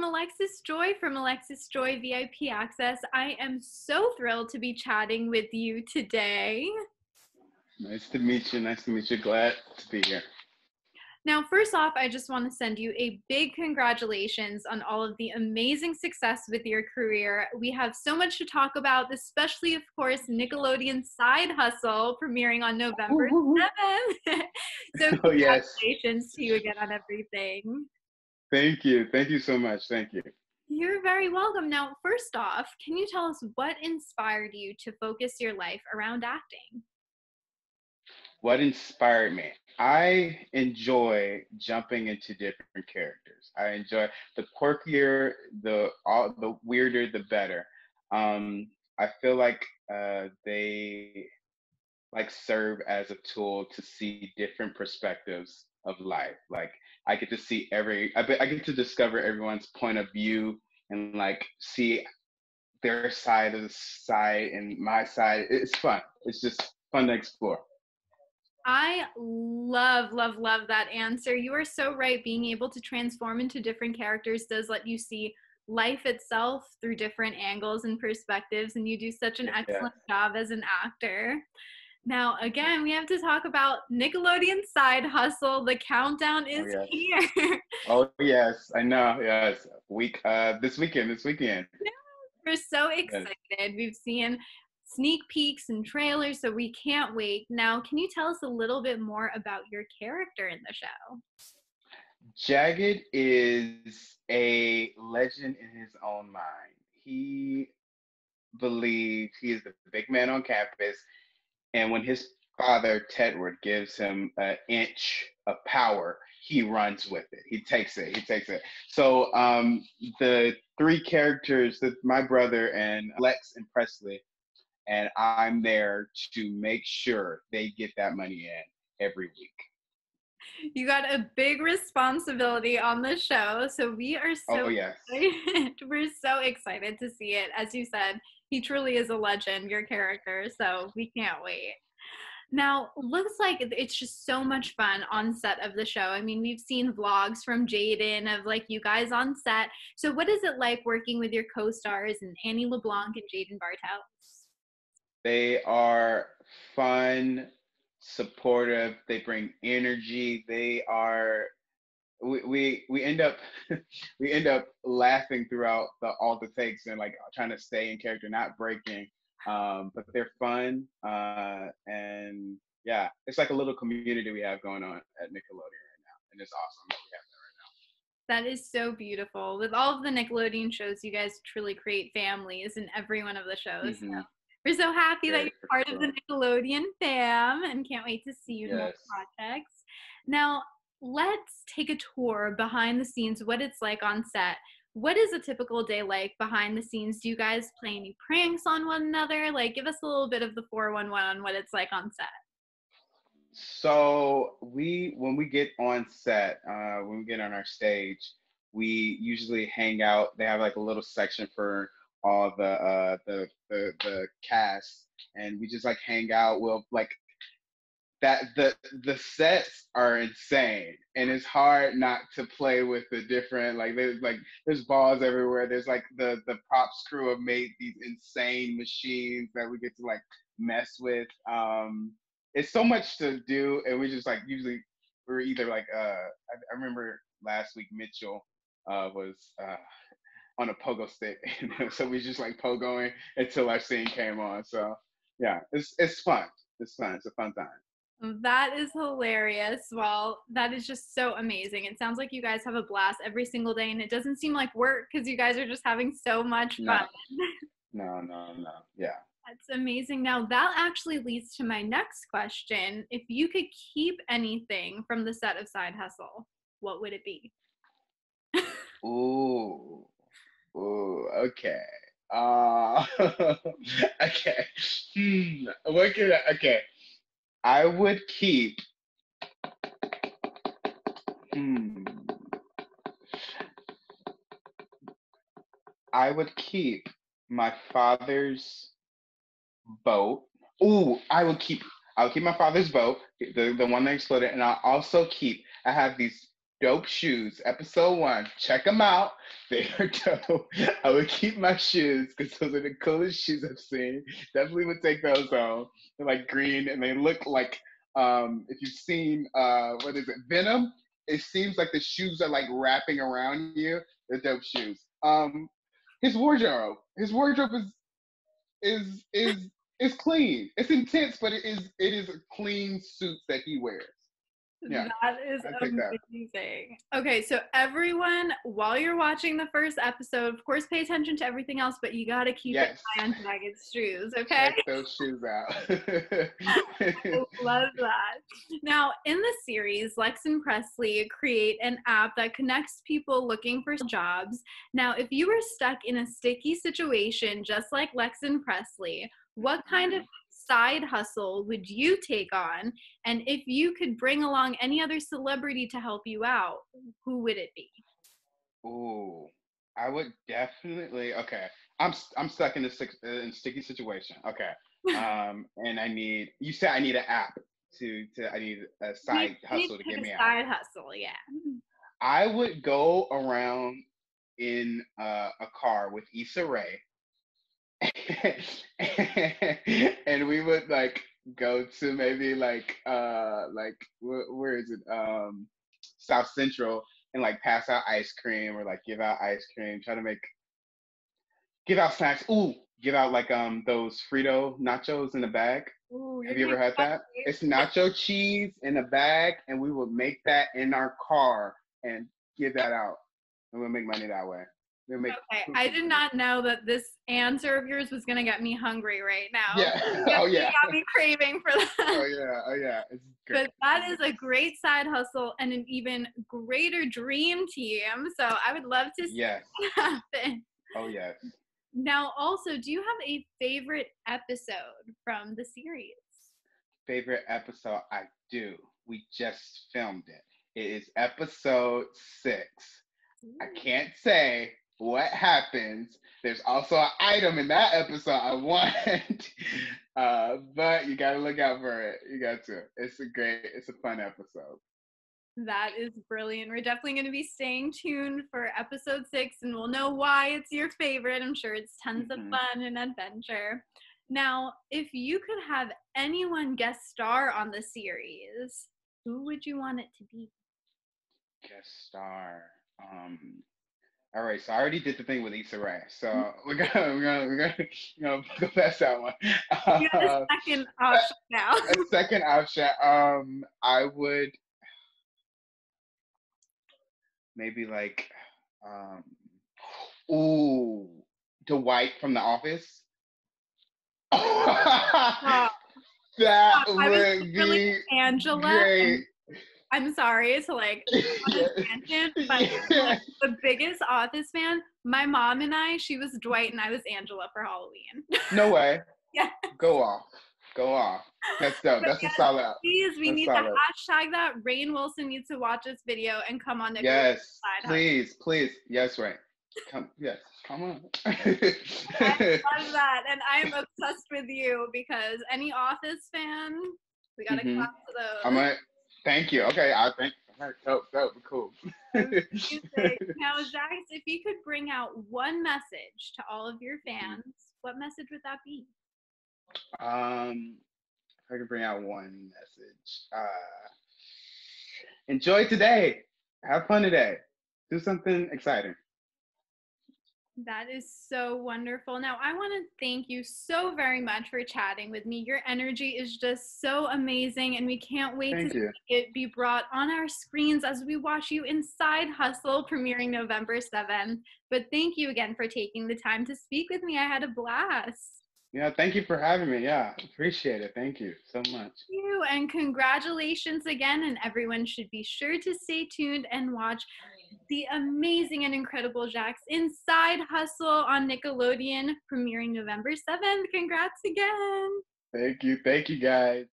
I'm Alexis Joy from Alexis Joy VIP Access. I am so thrilled to be chatting with you today. Nice to meet you. Nice to meet you. Glad to be here. Now, first off, I just want to send you a big congratulations on all of the amazing success with your career. We have so much to talk about, especially, of course, Nickelodeon Side Hustle premiering on November 7th. so, Oh, yes. congratulations to you again on everything. Thank you. Thank you so much. Thank you. You're very welcome. Now, first off, can you tell us what inspired you to focus your life around acting? What inspired me? I enjoy jumping into different characters. I enjoy the quirkier, the all the weirder, the better. Um, I feel like uh, they like serve as a tool to see different perspectives of life. Like I get to see every, I, I get to discover everyone's point of view and like see their side of the side and my side. It's fun. It's just fun to explore. I love, love, love that answer. You are so right. Being able to transform into different characters does let you see life itself through different angles and perspectives, and you do such an Yeah. excellent job as an actor. Now, again, we have to talk about Nickelodeon Side Hustle. The countdown is yes. here. Oh yes, I know. Yes, week. Uh, this weekend. This weekend. We're so excited. We've seen sneak peeks and trailers, so we can't wait. Now, can you tell us a little bit more about your character in the show? Jagged is a legend in his own mind. He believes he is the big man on campus, and when his father Tedward gives him an inch of power, he runs with it. He takes it. He takes it. So um, the three characters, that my brother and Lex and Presley, and I'm there to make sure they get that money in every week. You got a big responsibility on the show, so we are so oh yes. excited. We're so excited to see it. As you said, he truly is a legend, your character, so we can't wait. Now, looks like it's just so much fun on set of the show. I mean, we've seen vlogs from Jayden of like you guys on set. So, what is it like working with your co-stars and Annie LeBlanc and Jayden Bartels? They are fun, supportive. They bring energy. They are. We we, we end up we end up laughing throughout the all the takes and like trying to stay in character, not breaking. Um, but they're fun, uh, and yeah, it's like a little community we have going on at Nickelodeon right now, and it's awesome that we have that right now. That is so beautiful. With all of the Nickelodeon shows, you guys truly create families in every one of the shows. So Mhm. We're so happy that you're part of the Nickelodeon fam and can't wait to see you in more projects. Now, let's take a tour behind the scenes, what it's like on set. What is a typical day like behind the scenes? Do you guys play any pranks on one another? Like, give us a little bit of the 411 on what it's like on set. So we, when we get on set, uh, when we get on our stage, we usually hang out. They have like a little section for all the uh, the cast, and we just like hang out. We'll like that. The the sets are insane, and it's hard not to play with the different like there's like there's balls everywhere. There's like the the props crew have made these insane machines that we get to like mess with. Um, it's so much to do, and we just like usually we're either like uh I, I remember last week Mitchell uh was uh on a pogo stick, so we just like pogoing until our scene came on. So yeah, it's it's fun. It's fun. It's a fun time. That is hilarious. Well, that is just so amazing. It sounds like you guys have a blast every single day, and it doesn't seem like work because you guys are just having so much fun. No. No, no, no. Yeah. That's amazing. Now, that actually leads to my next question. If you could keep anything from the set of Side Hustle, what would it be? Ooh. Ooh. Okay. Uh. okay. Hmm. What could I? Okay. I would keep. Hmm. I would keep my father's boat. Ooh, I would keep. I'll keep my father's boat, the the one that exploded, and I'll also keep. I have these dope shoes. Episode one, check them out. They are dope. I would keep my shoes because those are the coolest shoes I've seen. Definitely would take those home. They're like green and they look like um if you've seen uh what is it Venom. It seems like the shoes are like wrapping around you. They're dope shoes. Um, his wardrobe. His wardrobe is is is is clean. It's intense, but it is it is a clean suit that he wears. Yeah, that is amazing. That. Okay, so everyone, while you're watching the first episode, of course, pay attention to everything else, but you got to keep yes. an eye on Jagged's shoes, okay? Check those shoes out. I love that. Now, in the series, Lex and Presley create an app that connects people looking for jobs. Now, if you were stuck in a sticky situation, just like Lex and Presley, what kind of side hustle would you take on? And if you could bring along any other celebrity to help you out, who would it be? Ooh, I would definitely. Okay, I'm I'm stuck in a in sticky situation. Okay, um, and I need. You said I need an app to to. I need a side hustle to get me out. Side hustle, yeah. I would go around in uh, a car with Issa Rae and we would like go to maybe like uh like wh- where is it um South Central and like pass out ice cream or like give out ice cream, try to make give out snacks. Ooh, give out like um those Frito nachos in a bag. Ooh, Have you ever had that? It's nacho cheese in a bag, and we would make that in our car and give that out, and we'll make money that way. Make okay, I did not know that this answer of yours was gonna get me hungry right now. Yeah. oh yeah. got me craving for that. Oh yeah. Oh yeah. It's great. But that is a great side hustle and an even greater dream team. So I would love to see yes. happen. Oh yes. Now, also, do you have a favorite episode from the series? Favorite episode? I do. We just filmed it. It is episode six. Ooh. I can't say what happens. There's also an item in that episode I want, uh, but you gotta look out for it. You got to. It's a great, it's a fun episode. That is brilliant. We're definitely going to be staying tuned for episode six, and we'll know why it's your favorite. I'm sure it's tons mm-hmm. of fun and adventure. Now, if you could have anyone guest star on the series, who would you want it to be? Guest star. Um, all right, so I already did the thing with Issa Rae, so mm-hmm. we're gonna we're gonna we're gonna you know go past that one. You a second option now. a second option. Um, I would maybe like um, ooh, Dwight from The Office. that oh, would be Angela. Great. I'm sorry to like tangent, but like, the biggest Office fan, my mom and I, she was Dwight and I was Angela for Halloween. no way. yeah. Go off. Go off. That's dope. That's a solid. Please, we That's need solid. to hashtag that. Rainn Wilson needs to watch this video and come on. The Yes. Please, please. Yes, right. Come. Yes. Come on. I love that, and I'm obsessed with you because any Office fan, we gotta mm-hmm. clap to those. I might. Thank you. Okay, I think dope, dope, cool. now, Jax, if you could bring out one message to all of your fans, what message would that be? Um, if I could bring out one message, uh, enjoy today. Have fun today. Do something exciting. That is so wonderful. Now, I want to thank you so very much for chatting with me. Your energy is just so amazing, and we can't wait thank to you. see it be brought on our screens as we watch you inside Hustle premiering November 7th. But thank you again for taking the time to speak with me. I had a blast. Yeah, thank you for having me. Yeah, appreciate it. Thank you so much. Thank you, and congratulations again. And everyone should be sure to stay tuned and watch the amazing and incredible Jax Inside Hustle on Nickelodeon, premiering November 7th. Congrats again. Thank you. Thank you, guys.